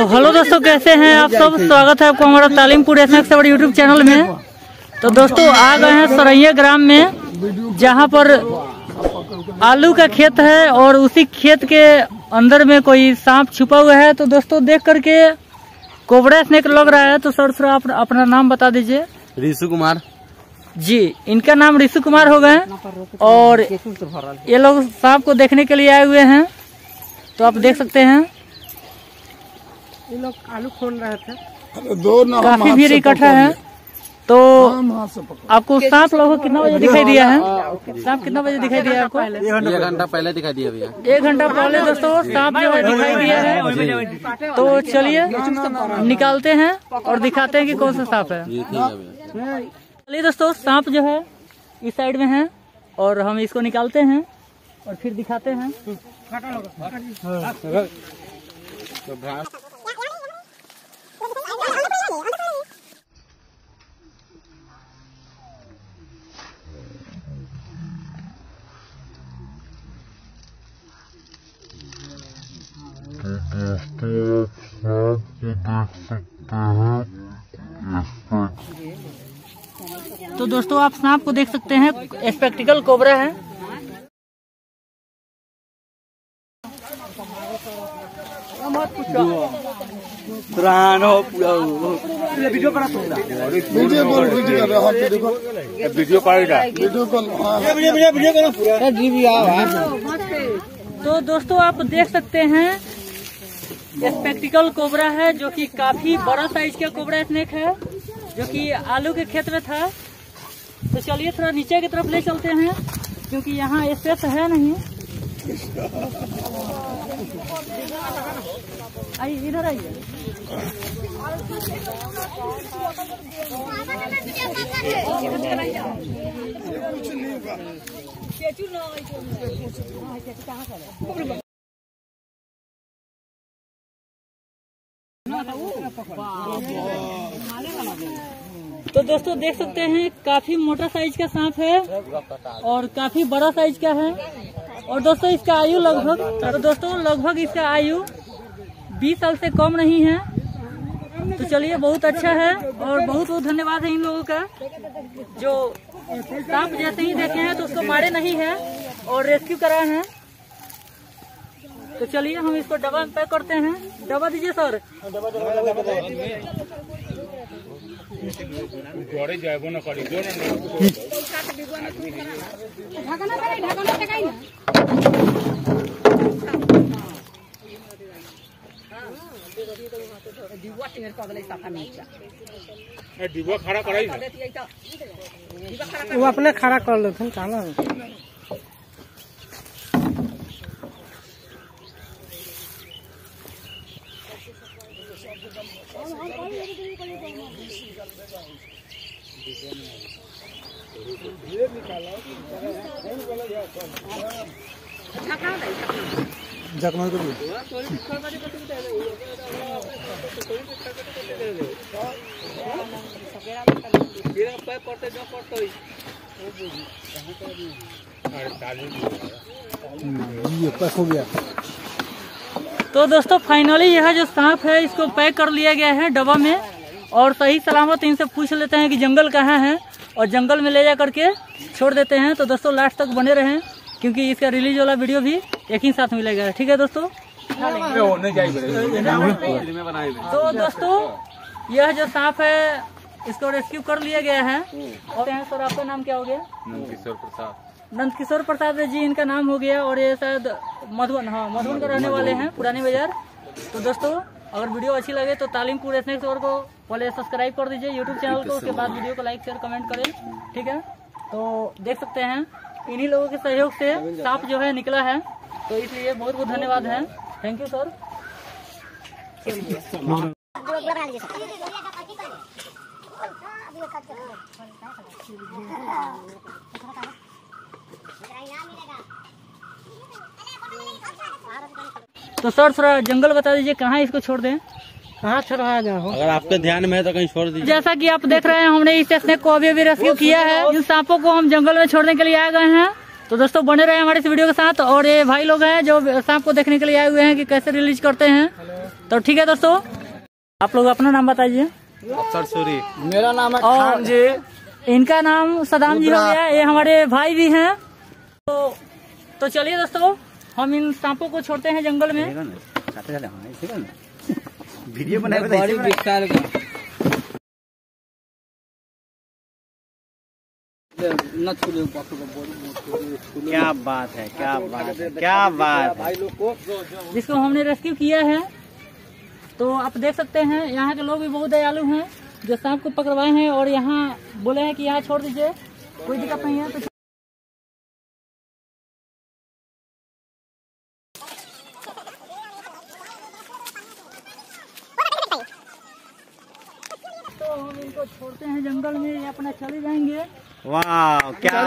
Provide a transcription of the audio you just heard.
Hello दोस्तों कैसे हैं आप सब? स्वागत है आपको हमारा तालीमपुर स्नैक्स से बड़ी यूट्यूब चैनल में। तो दोस्तों आ गए हैं सरैया ग्राम में जहाँ पर आलू का खेत है और उसी खेत के अंदर में कोई सांप छुपा हुआ है। तो दोस्तों देख करके कोबरा स्नेक लग रहा है। तो सर सर आप अपना नाम बता दीजिए। ऋषु कुमार। जी इनका नाम ऋषु कुमार हो गए और ये लोग सांप को देखने के लिए आए हुए हैं। तो आप देख सकते हैं। ये लोग आलू खोल रहे थे अरे दो ना काफ़ी भीड़ इकट्ठा है तो आपको सांप लगभग कितना बजे दिखाई दिया है सांप कितना बजे दिखाई दिया आपको एक घंटा पहले दिखाई दिया भैया एक घंटा पहले दोस्तों सांप जो है दिखाई दिया है तो चलिए निकालते हैं और दिखाते हैं कि कौन सा सांप है है चलिए दोस्तों सांप जो है इस साइड में है और हम इसको निकालते हैं और फिर दिखाते हैं तो दोस्तों आप सांप को देख सकते हैं। स्पेक्टिकल कोबरा है। वीडियो वीडियो वीडियो हाँ। तो दोस्तों आप देख सकते हैं स्पेक्टिकल कोबरा है जो कि काफ़ी बड़ा साइज़ का कोबरा स्नेक है जो कि आलू के खेत में था। तो चलिए थोड़ा नीचे की तरफ़ ले चलते हैं क्योंकि यहाँ स्पेस है नहीं। आइए इधर आइए। तो दोस्तों, देख सकते हैं, काफ़ी मोटा साइज़ का सांप है और काफ़ी बड़ा साइज़ का है। और दोस्तों, इसका आयु लगभग तो दोस्तों, लगभग इसका आयु 20 साल से कम नहीं है। तो चलिए, बहुत अच्छा है और बहुत बहुत धन्यवाद है इन लोगों का, जो सांप जैसे ही देखे हैं तो उसको मारे नहीं है और रेस्क्यू कराए हैं। तो चलिए हम इसको डब्बा में पैक करते हैं। डब्बा दीजिए सर। वो अपने खड़ा कर लेते कहा ना तो दोस्तों फाइनली यह जो सांप है, इसको पैक कर लिया गया है डब्बा में और सही सलामत इनसे पूछ लेते हैं कि जंगल कहाँ है। और जंगल में ले जा करके छोड़ देते हैं। तो दोस्तों लास्ट तक बने रहें क्योंकि इसका रिलीज़ वाला वीडियो भी एक ही साथ मिलेगा। ठीक है दोस्तों? तो दोस्तों यह जो सांप है इसको रेस्क्यू कर लिया गया है। और यहाँ सर आपका नाम क्या हो गया? किशोर प्रसाद। नंद किशोर प्रसाद जी इनका नाम हो गया और ये शायद मधुबन हाँ मधुबन के रहने वाले हैं पुरानी बाज़ार। तो दोस्तों अगर वीडियो अच्छी लगे तो तालीमपुर स्नैक्स और को पहले सब्सक्राइब कर दीजिए यूट्यूब चैनल को उसके बाद वीडियो को लाइक शेयर कमेंट करें ठीक है? तो देख सकते हैं इन्हीं लोगों के सहयोग से सांप जो है निकला है। तो इसलिए बहुत बहुत धन्यवाद है। थैंक यू सर तो सर थोड़ा जंगल बता दीजिए कहाँ इसको छोड़ दें? कहाँ छोड़वाया जाओ अगर आपके ध्यान में है तो कहीं छोड़ दीजिए। जैसा कि आप देख रहे हैं हमने इस स्नेक को अभी अभी रेस्क्यू किया है। इन सांपों को हम जंगल में छोड़ने के लिए आए गए हैं। तो दोस्तों बने रहे हमारे इस वीडियो के साथ। और ये भाई लोग हैं जो सांप को देखने के लिए आए हुए हैं कि कैसे रिलीज़ करते हैं। तो ठीक है दोस्तों आप लोग अपना नाम बताइए। अफसर सूरी। मेरा नाम है और- जी। इनका नाम सदाम जी हो गया। ये हमारे भाई भी हैं। तो तो चलिए दोस्तों हम इन सांपों को छोड़ते हैं जंगल में। वीडियो बनाए क्या बात है क्या बात है क्या बात है जिसको हमने रेस्क्यू किया है तो आप देख सकते हैं यहाँ के लोग भी बहुत दयालु हैं जो सांप को पकड़वाए हैं और यहाँ बोले हैं कि यहाँ छोड़ दीजिए कोई दिक्कत नहीं है तो तो हम इनको छोड़ते हैं जंगल में ये अपना चले जाएँगे। वाह क्या